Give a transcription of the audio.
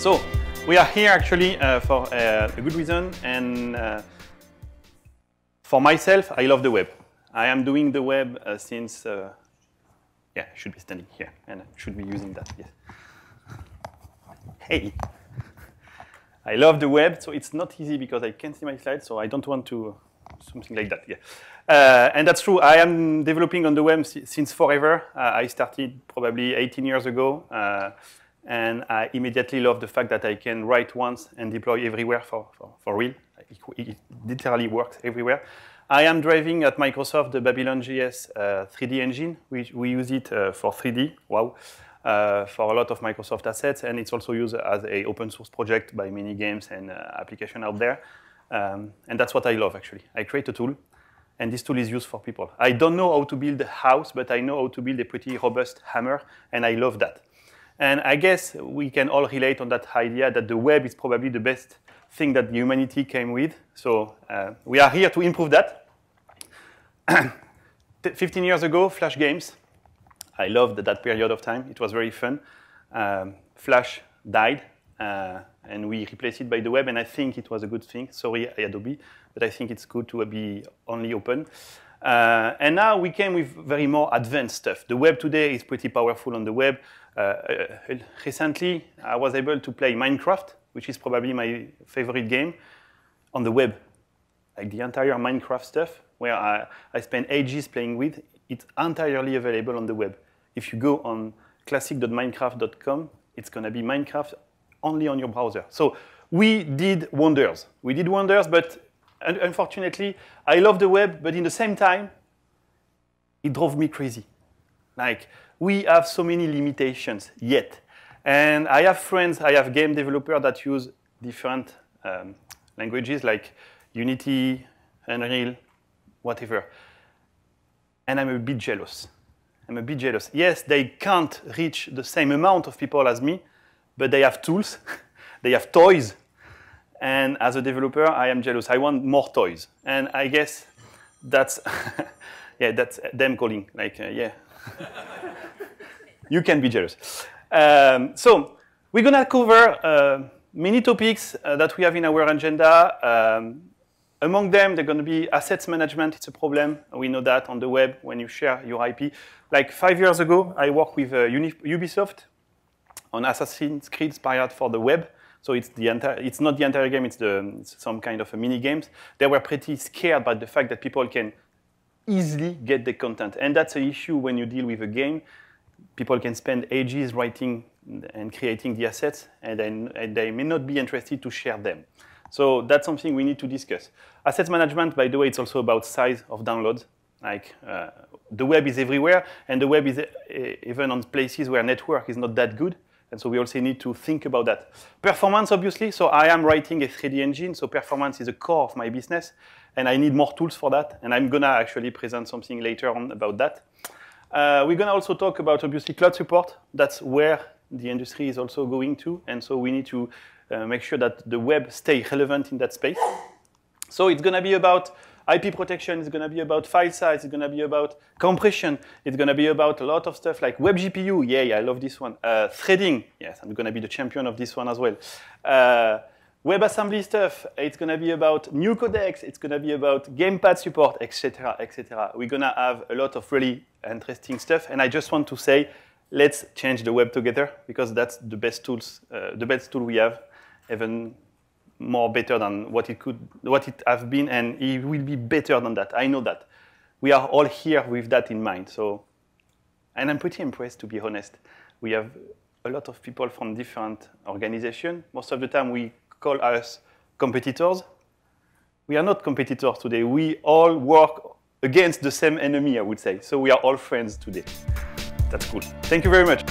So we are here actually uh, for uh, a good reason and uh, for myself, I love the web. I am doing the web uh, since, uh, yeah, I should be standing here and I should be using that, yes. Hey. I love the web, so it's not easy because I can't see my slides, so I don't want to, something like that, yeah. Uh, and that's true, I am developing on the web since forever. I started probably 18 years ago. And I immediately love the fact that I can write once and deploy everywhere for, for, for real. It, it, literally works everywhere. I am driving at Microsoft the Babylon JS uh, 3D engine. We, we use it uh, for 3D, wow, uh, for a lot of Microsoft assets. And it's also used as a open source project by many games and uh, applications out there. Um, and that's what I love, actually. I create a tool, and this tool is used for people. I don't know how to build a house, but I know how to build a pretty robust hammer, and I love that. And I guess we can all relate on that idea that the web is probably the best thing that humanity came with. So uh, we are here to improve that. 15 years ago, Flash games. I loved that period of time. It was very fun. Um, Flash died, uh, and we replaced it by the web, and I think it was a good thing. Sorry, Adobe, but I think it's good to be only open. Uh, and now we came with very more advanced stuff. The web today is pretty powerful on the web. Uh, uh, recently, I was able to play Minecraft, which is probably my favorite game, on the web. Like the entire Minecraft stuff, where I, I spend ages playing with, it's entirely available on the web. If you go on classic.minecraft.com, it's going to be Minecraft only on your browser. So we did wonders. We did wonders, but unfortunately, I love the web, but in the same time, it drove me crazy. Like, we have so many limitations yet. And I have friends, I have game developers that use different um, languages like Unity, Unreal, whatever. And I'm a bit jealous. I'm a bit jealous. Yes, they can't reach the same amount of people as me, but they have tools, they have toys, and as a developer, I am jealous. I want more toys. And I guess that's, yeah, that's them calling. Like, uh, yeah. you can be jealous. Um, so we're going to cover uh, many topics uh, that we have in our agenda. Um, among them, they're going to be assets management. It's a problem. We know that on the web when you share your IP. Like five years ago, I worked with uh, Ubisoft on Assassin's Creed Pirates for the web. So it's, the entire, it's not the entire game, it's, the, it's some kind of a mini games. They were pretty scared by the fact that people can easily get the content. And that's an issue when you deal with a game. People can spend ages writing and creating the assets, and, then, and they may not be interested to share them. So that's something we need to discuss. Assets management, by the way, it's also about size of downloads. Like uh, the web is everywhere, and the web is uh, even on places where network is not that good. And so we also need to think about that. Performance, obviously. So I am writing a 3D engine, so performance is a core of my business, and I need more tools for that. And I'm going to actually present something later on about that. Uh, we're going to also talk about, obviously, cloud support. That's where the industry is also going to. And so we need to uh, make sure that the web stay relevant in that space. So it's going to be about IP protection is going to be about file size. It's going to be about compression. It's going to be about a lot of stuff like WebGPU. Yay, I love this one. Uh, threading. Yes, I'm going to be the champion of this one as well. Uh, WebAssembly stuff. It's going to be about new codecs. It's going to be about gamepad support, etc., etc. We're going to have a lot of really interesting stuff. And I just want to say, let's change the web together because that's the best tools, uh, the best tool we have, even more better than what it could, what it have been, and it will be better than that. I know that. We are all here with that in mind. So, and I'm pretty impressed, to be honest. We have a lot of people from different organizations. Most of the time, we call us competitors. We are not competitors today. We all work against the same enemy, I would say. So we are all friends today. That's cool. Thank you very much.